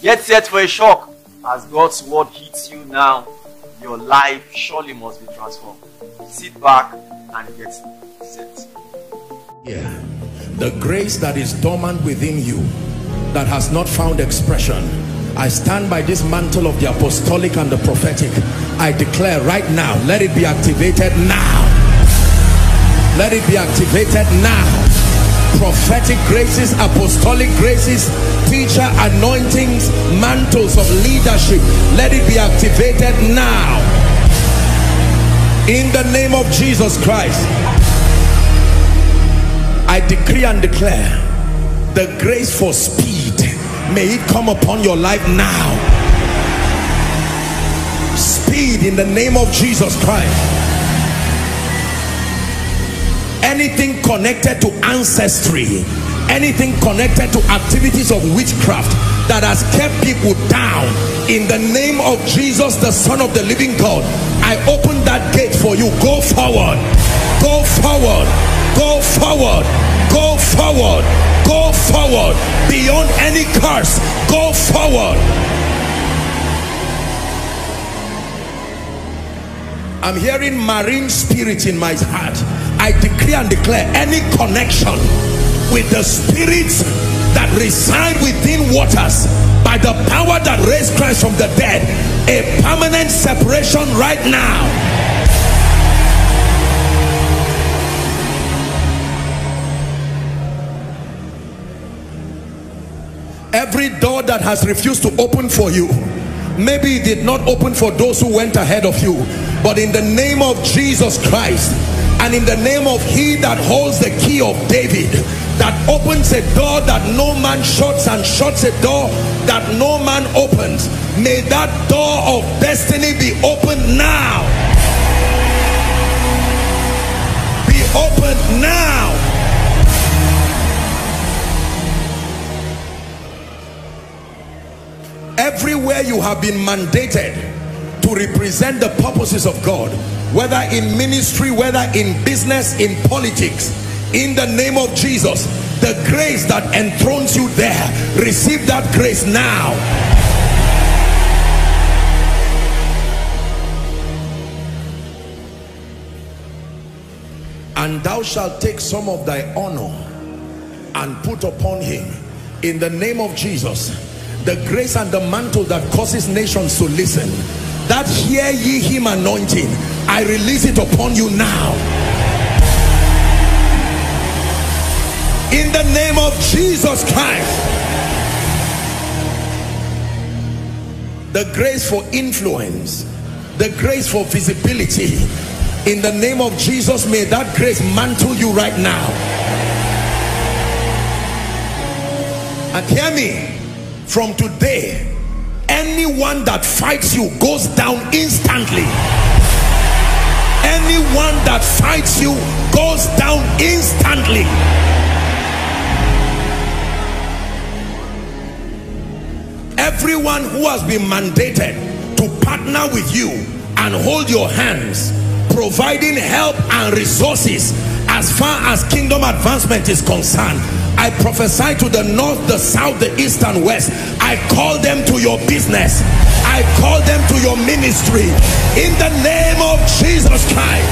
Get set for a shock as God's word hits you now. Your life surely must be transformed. Sit back and get set. Yeah. The grace that is dormant within you that has not found expression. I stand by this mantle of the apostolic and the prophetic. I declare right now, let it be activated now. Let it be activated now. Prophetic graces, apostolic graces, anointings, mantles of leadership. Let it be activated now. In the name of Jesus Christ. I decree and declare the grace for speed may it come upon your life now speed in the name of Jesus Christ anything connected to ancestry anything connected to activities of witchcraft that has kept people down. In the name of Jesus the son of the living God I open that gate for you. Go forward. Go forward. Go forward. Go forward. Go forward. Beyond any curse go forward. I'm hearing marine spirits in my heart. I decree and declare any connection with the spirits that reside within waters by the power that raised Christ from the dead a permanent separation right now. Every door that has refused to open for you maybe it did not open for those who went ahead of you but in the name of Jesus Christ and in the name of he that holds the key of David that opens a door that no man shuts and shuts a door that no man opens may that door of destiny be opened now. Be opened now. Everywhere you have been mandated to represent the purposes of God whether in ministry whether in business in politics in the name of Jesus the grace that enthrones you there receive that grace now. And thou shalt take some of thy honor and put upon him. In the name of Jesus the grace and the mantle that causes nations to listen that hear ye him anointing I release it upon you now. In the name of Jesus Christ. The grace for influence the grace for visibility. In the name of Jesus may that grace mantle you right now. And hear me from today anyone that fights you goes down instantly. Anyone that fights you goes down instantly. Everyone who has been mandated to partner with you and hold your hands providing help and resources as far as kingdom advancement is concerned I prophesy to the north the south the east and west. I call them to your business. I call them to your ministry. In the name of Jesus Christ.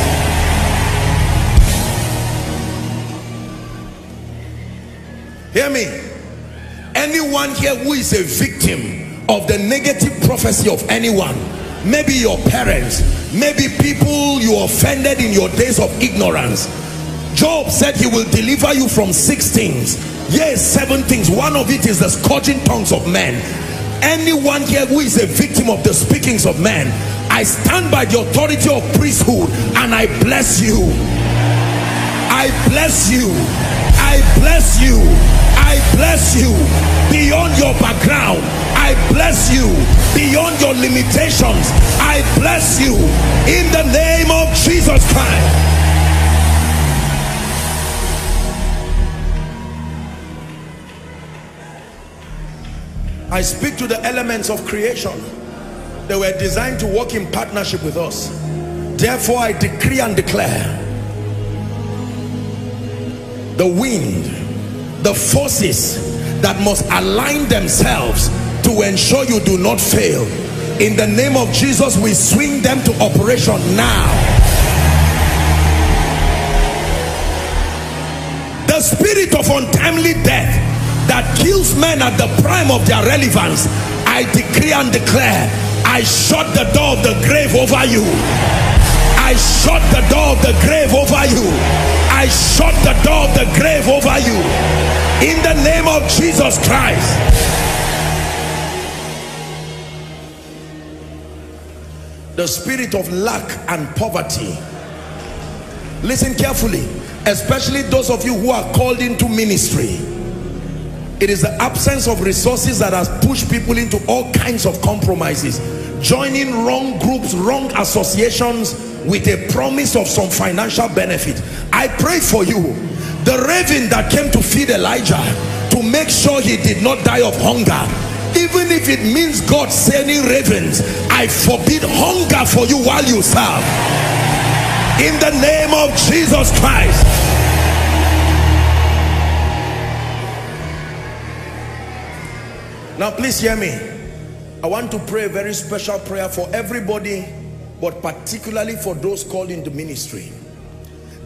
Hear me. Anyone here who is a victim of the negative prophecy of anyone maybe your parents maybe people you offended in your days of ignorance Job said he will deliver you from six things. Yes seven things. One of it is the scourging tongues of men. Anyone here who is a victim of the speakings of men I stand by the authority of priesthood and I bless you. I bless you. I bless you. I bless you. Beyond your background I bless you. Beyond your limitations I bless you. In the name of Jesus Christ I speak to the elements of creation. They were designed to work in partnership with us. Therefore I decree and declare the wind the forces that must align themselves to ensure you do not fail. In the name of Jesus we swing them to operation now. The spirit of untimely death that kills men at the prime of their relevance I decree and declare I shut the door of the grave over you. I shut the door of the grave over you. I shut the door of the grave over you. In the name of Jesus Christ. The spirit of lack and poverty. Listen carefully especially those of you who are called into ministry it is the absence of resources that has pushed people into all kinds of compromises. Joining wrong groups wrong associations with a promise of some financial benefit. I pray for you. The raven that came to feed elijah to make sure he did not die of hunger. Even if it means God sending ravens I forbid hunger for you while you serve. In the name of Jesus Christ now please hear me. I want to pray a very special prayer for everybody but particularly for those called into ministry.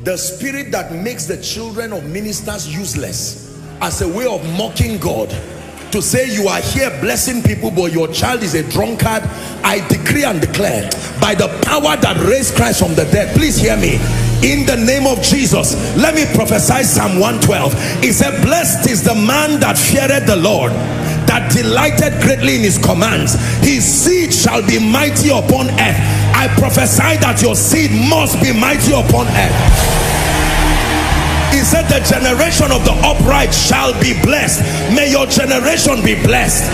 The spirit that makes the children of ministers useless as a way of mocking God. To say you are here blessing people but your child is a drunkard I decree and declare by the power that raised Christ from the dead please hear me. In the name of Jesus let me prophesy Psalm 112 it said blessed is the man that feared the Lord that delighted greatly in his commands his seed shall be mighty upon earth. I prophesy that your seed must be mighty upon earth. He said the generation of the upright shall be blessed. May your generation be blessed.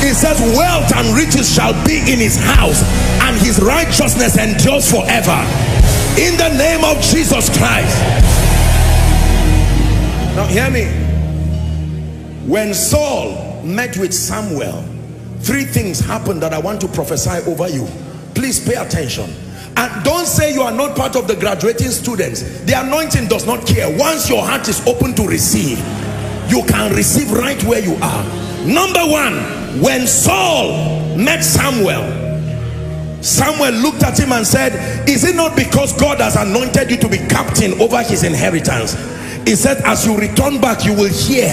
He says wealth and riches shall be in his house and his righteousness endures forever. In the name of Jesus Christ. Now hear me. When Saul met with Samuel three things happened that I want to prophesy over you. Please pay attention. And don't say you are not part of the graduating students. The anointing does not care. Once your heart is open to receive you can receive right where you are. Number one when Saul met Samuel Samuel looked at him and said is it not because God has anointed you to be captain over his inheritance? He said as you return back you will hear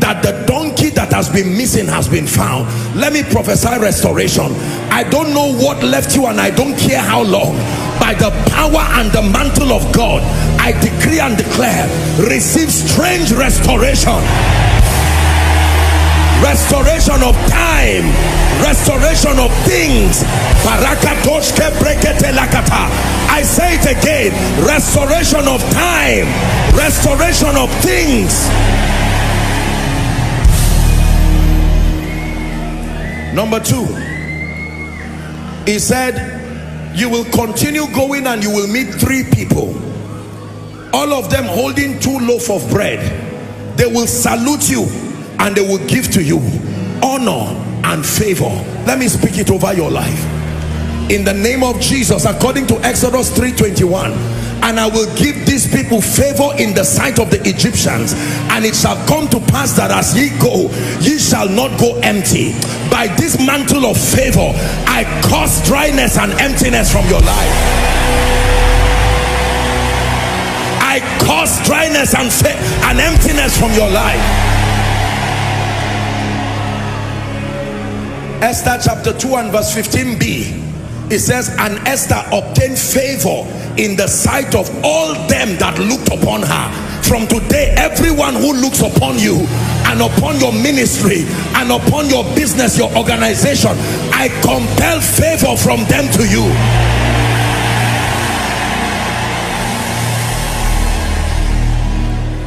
that the donkey that has been missing has been found. Let me prophesy restoration. I don't know what left you and i don't care how long. By the power and the mantle of god i decree and declare receive strange restoration. Restoration of time. Restoration of things. I say it again. Restoration of time. Restoration of things number two he said you will continue going and you will meet three people. All of them holding two loaf of bread. They will salute you and they will give to you honor and favor. Let me speak it over your life. In the name of Jesus according to Exodus 321 and I will give these people favor in the sight of the Egyptians. And it shall come to pass that as ye go ye shall not go empty. By this mantle of favor I cause dryness and emptiness from your life. I cause dryness and, and emptiness from your life. Esther chapter 2 and verse 15b it says and Esther obtained favor in the sight of all them that looked upon her. From today everyone who looks upon you and upon your ministry and upon your business your organization I compel favor from them to you.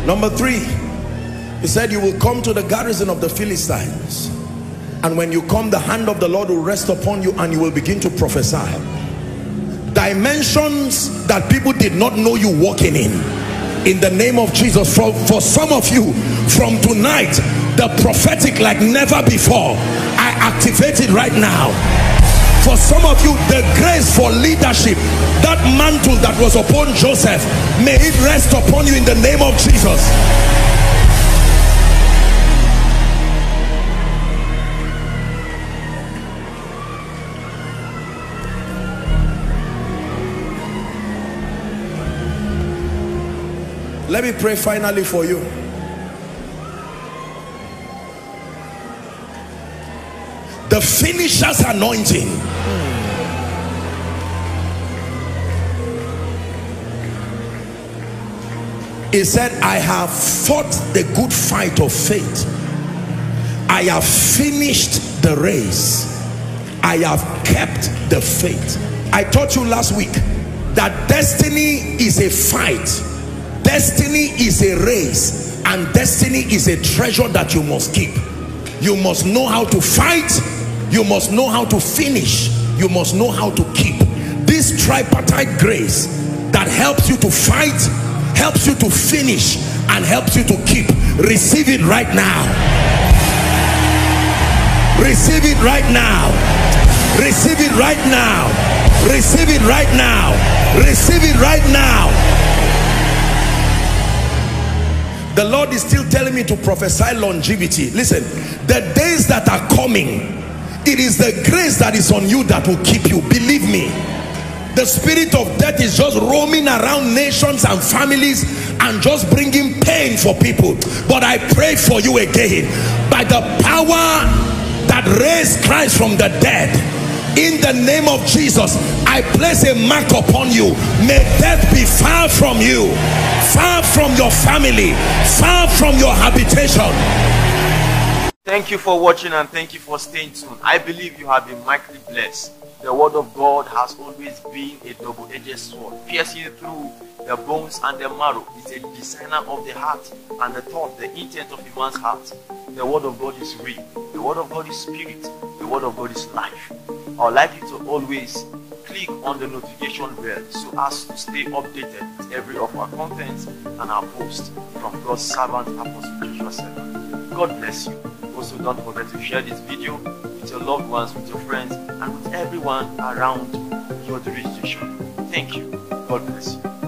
Number three he said you will come to the garrison of the Philistines and when you come the hand of the Lord will rest upon you and you will begin to prophesy. Dimensions that people did not know you walking in. In the name of Jesus for, for some of you from tonight the prophetic like never before I activate it right now. For some of you the grace for leadership that mantle that was upon Joseph may it rest upon you in the name of Jesus Let me pray finally for you. The finisher's anointing. He said, I have fought the good fight of faith. I have finished the race. I have kept the faith. I taught you last week that destiny is a fight. Destiny is a race. And destiny is a treasure that you must keep. You must know how to fight. You must know how to finish. You must know how to keep. This tripartite grace that helps you to fight, helps you to finish, and helps you to keep. Receive it right now. Receive it right now. Receive it right now. Receive it right now. Receive it right now. The Lord is still telling me to prophesy longevity. Listen, the days that are coming, it is the grace that is on you that will keep you. Believe me. The spirit of death is just roaming around nations and families and just bringing pain for people. But I pray for you again by the power that raised Christ from the dead in the name of Jesus I place a mark upon you may death be far from you your family far from your habitation Thank you for watching and thank you for staying tuned. I believe you have been mightily blessed. The word of God has always been a double-edged sword, piercing through the bones and the marrow. It's a designer of the heart and the thought, the intent of a man's heart. The word of God is real. The word of God is spirit. The word of God is life. I would like you to always click on the notification bell so as to stay updated every of our contents and our posts from God's servant Apostle Joshua Selman. God bless you. Also, don't forget to share this video with your loved ones, with your friends, and with everyone around your jurisdiction. Thank you. God bless you.